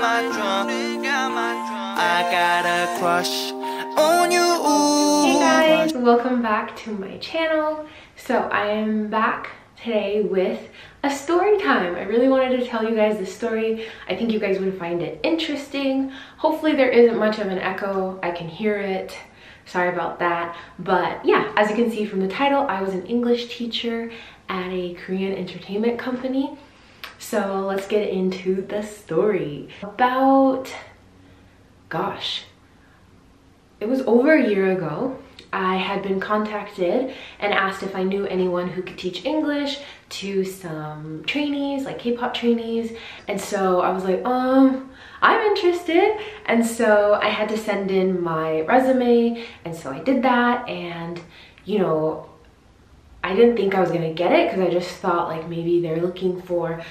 my. I got a crush on you. Hey guys, welcome back to my channel. So I am back today with a story time. I really wanted to tell you guys this story. I think you guys would find it interesting. Hopefully there isn't much of an echo. I can hear it. Sorry about that. But yeah, as you can see from the title, I was an English teacher at a Korean entertainment company. So let's get into the story. About, gosh, it was over a year ago. I had been contacted and asked if I knew anyone who could teach English to some trainees, like K-pop trainees. And so I was like, um, I'm interested. And so I had to send in my resume. And so I did that. And, you know, I didn't think I was gonna get it because I just thought like maybe they're looking for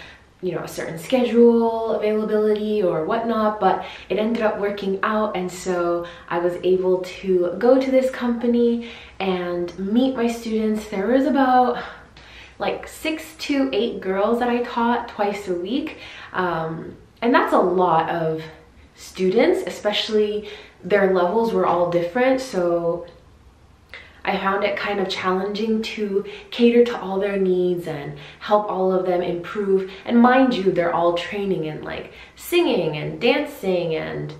you know, a certain schedule availability or whatnot, but it ended up working out. And so I was able to go to this company and meet my students. There was about like six to eight girls that I taught twice a week. Um, and that's a lot of students, especially their levels were all different. So I found it kind of challenging to cater to all their needs and help all of them improve. And mind you, they're all training in like singing and dancing and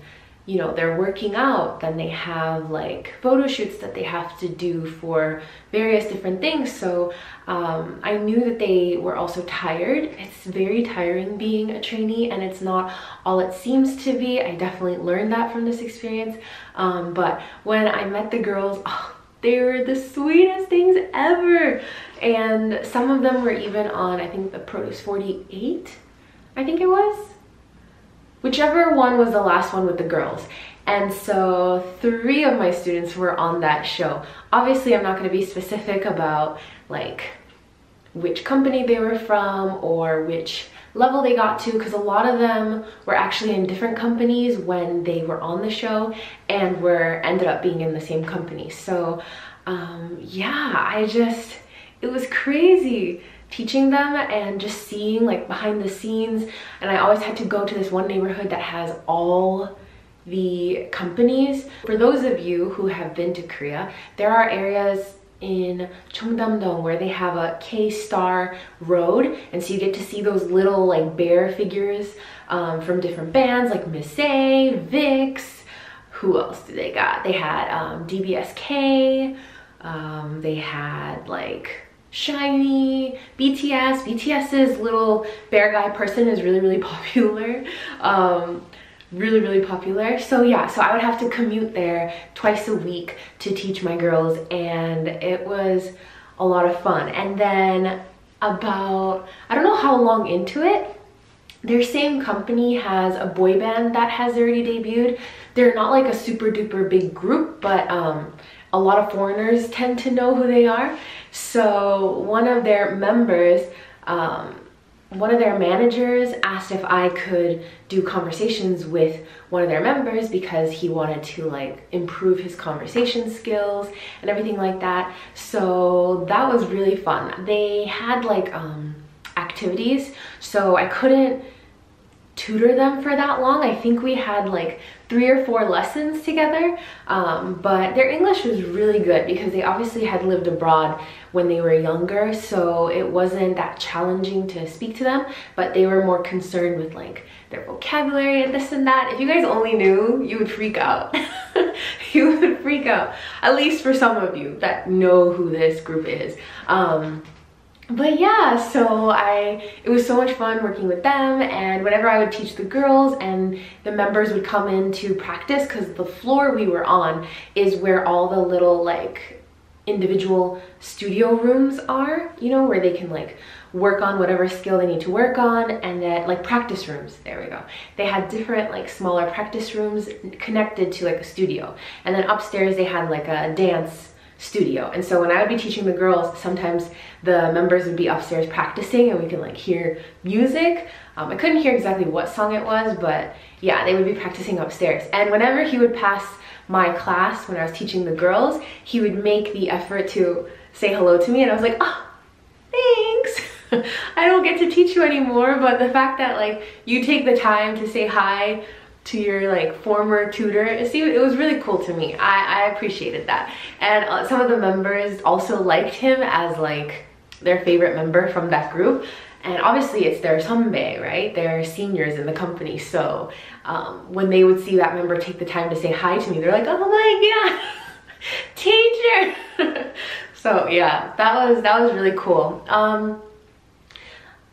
you know, they're working out, then they have like photo shoots that they have to do for various different things. So um, I knew that they were also tired. It's very tiring being a trainee and it's not all it seems to be. I definitely learned that from this experience. Um, but when I met the girls, oh, they were the sweetest things ever. And some of them were even on, I think the Produce 48, I think it was. Whichever one was the last one with the girls. And so three of my students were on that show. Obviously, I'm not gonna be specific about like which company they were from or which level they got to because a lot of them were actually in different companies when they were on the show and were ended up being in the same company. So um, yeah i just it was crazy teaching them and just seeing like behind the scenes. And i always had to go to this one neighborhood that has all the companies. For those of you who have been to korea there are areas in Cheongdam-dong where they have a K-Star road and so you get to see those little like bear figures um, from different bands like Miss A, VIXX, who else did they got? They had um, DBSK, um, they had like SHINee, BTS. BTS's little bear guy person is really, really popular. Really really popular. So yeah so i would have to commute there twice a week to teach my girls and it was a lot of fun. And then about i don't know how long into it their same company has a boy band that has already debuted. They're not like a super duper big group but um a lot of foreigners tend to know who they are. So one of their members um one of their managers asked if I could do conversations with one of their members because he wanted to like improve his conversation skills and everything like that. So that was really fun. They had like um, activities, so I couldn't tutor them for that long. I think we had like three or four lessons together, um, but their English was really good because they obviously had lived abroad when they were younger, so it wasn't that challenging to speak to them, but they were more concerned with like their vocabulary and this and that. If you guys only knew, you would freak out. you would freak out, at least for some of you that know who this group is. Um, but yeah so i it was so much fun working with them and whenever i would teach the girls and the members would come in to practice because the floor we were on is where all the little like individual studio rooms are you know where they can like work on whatever skill they need to work on and then like practice rooms. There we go. They had different like smaller practice rooms connected to like a studio. And then upstairs they had like a dance studio. And so when I would be teaching the girls, sometimes the members would be upstairs practicing and we could like hear music. Um, I couldn't hear exactly what song it was, but yeah, they would be practicing upstairs. And whenever he would pass my class, when I was teaching the girls, he would make the effort to say hello to me and I was like, oh, thanks. I don't get to teach you anymore, but the fact that like you take the time to say hi to your like former tutor. See it was really cool to me. I, I appreciated that. And uh, some of the members also liked him as like their favorite member from that group. And obviously it's their sunbae right? They're seniors in the company. So um, when they would see that member take the time to say hi to me they're like oh my god teacher! So yeah that was that was really cool. Um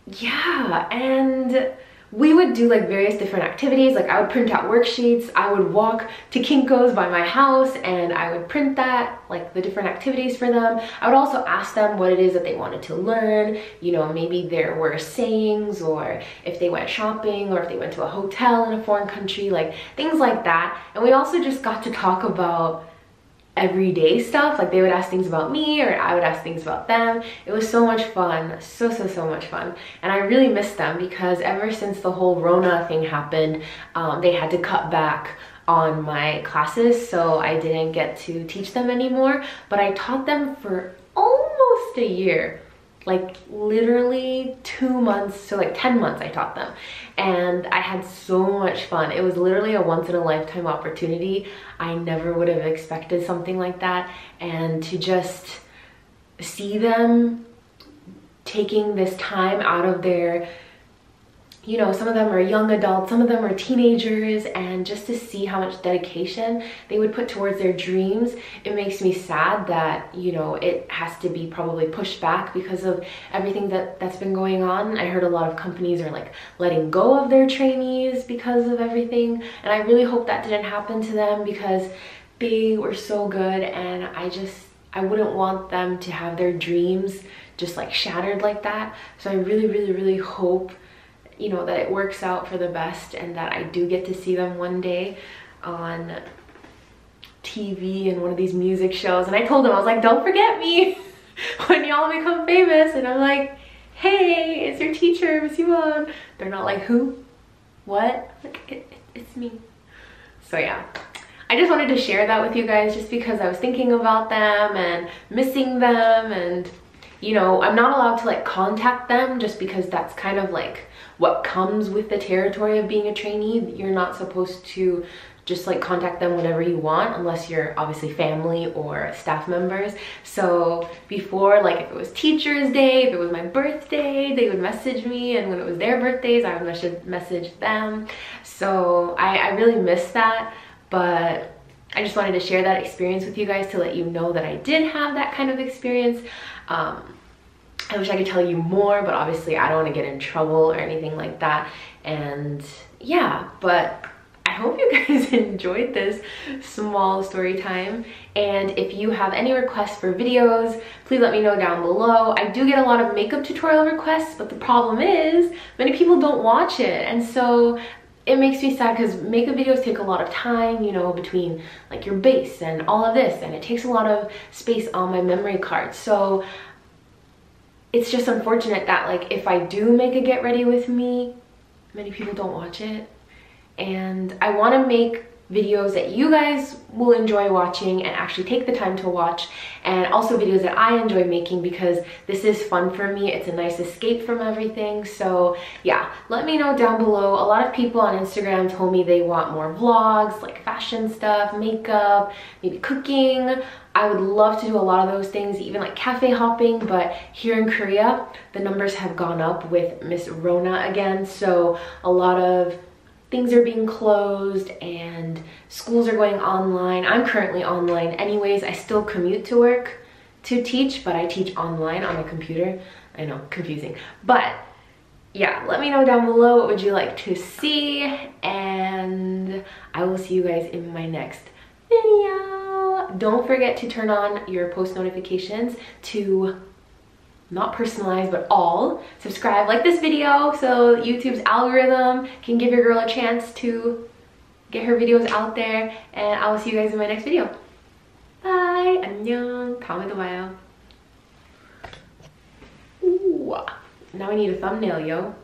yeah and we would do like various different activities. Like I would print out worksheets. I would walk to Kinko's by my house and I would print that, like the different activities for them. I would also ask them what it is that they wanted to learn. You know, maybe there were sayings or if they went shopping or if they went to a hotel in a foreign country, like things like that. And we also just got to talk about everyday stuff. Like they would ask things about me or I would ask things about them. It was so much fun. So so so much fun. And I really miss them because ever since the whole Rona thing happened um, they had to cut back on my classes so I didn't get to teach them anymore. But I taught them for almost a year like literally two months so like 10 months I taught them. And I had so much fun. It was literally a once in a lifetime opportunity. I never would have expected something like that. And to just see them taking this time out of their you know, some of them are young adults, some of them are teenagers, and just to see how much dedication they would put towards their dreams, it makes me sad that, you know, it has to be probably pushed back because of everything that, that's been going on. I heard a lot of companies are like letting go of their trainees because of everything, and I really hope that didn't happen to them because they were so good, and I just, I wouldn't want them to have their dreams just like shattered like that. So I really, really, really hope you know, that it works out for the best and that I do get to see them one day on TV and one of these music shows. And I told them, I was like, don't forget me when y'all become famous. And I'm like, hey, it's your teacher, Miss Yuan. They're not like, who? What? Like, it, it, it's me. So yeah. I just wanted to share that with you guys just because I was thinking about them and missing them and you know, I'm not allowed to like contact them just because that's kind of like what comes with the territory of being a trainee. You're not supposed to just like contact them whenever you want unless you're obviously family or staff members so before like if it was teachers day if it was my birthday they would message me and when it was their birthdays i would message them so i, I really miss that but I just wanted to share that experience with you guys to let you know that I did have that kind of experience. Um, I wish I could tell you more, but obviously I don't want to get in trouble or anything like that. And yeah, but I hope you guys enjoyed this small story time. And if you have any requests for videos, please let me know down below. I do get a lot of makeup tutorial requests, but the problem is many people don't watch it. And so it makes me sad because makeup videos take a lot of time, you know, between like your base and all of this, and it takes a lot of space on my memory card. So it's just unfortunate that like if I do make a get ready with me, many people don't watch it. And I want to make videos that you guys will enjoy watching and actually take the time to watch and also videos that I enjoy making because this is fun for me. It's a nice escape from everything. So yeah, let me know down below. A lot of people on Instagram told me they want more vlogs, like fashion stuff, makeup, maybe cooking. I would love to do a lot of those things, even like cafe hopping, but here in Korea, the numbers have gone up with Miss Rona again. So a lot of things are being closed and schools are going online. I'm currently online anyways. I still commute to work to teach, but I teach online on a computer. I know, confusing. But yeah, let me know down below what would you like to see and I will see you guys in my next video. Don't forget to turn on your post notifications to not personalized, but all. Subscribe, like this video so YouTube's algorithm can give your girl a chance to get her videos out there. And I will see you guys in my next video. Bye! 안녕! 다음에 또 봐요. Ooh. Now I need a thumbnail, yo.